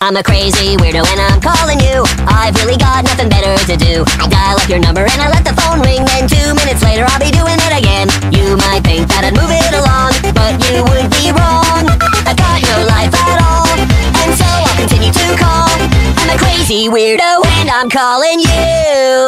I'm a crazy weirdo and I'm calling you. I've really got nothing better to do. I dial up your number and I let the phone ring. Then two minutes later I'll be doing it again. You might think that I'd move it along, but you would be wrong. I got no life at all, and so I'll continue to call. I'm a crazy weirdo and I'm calling you.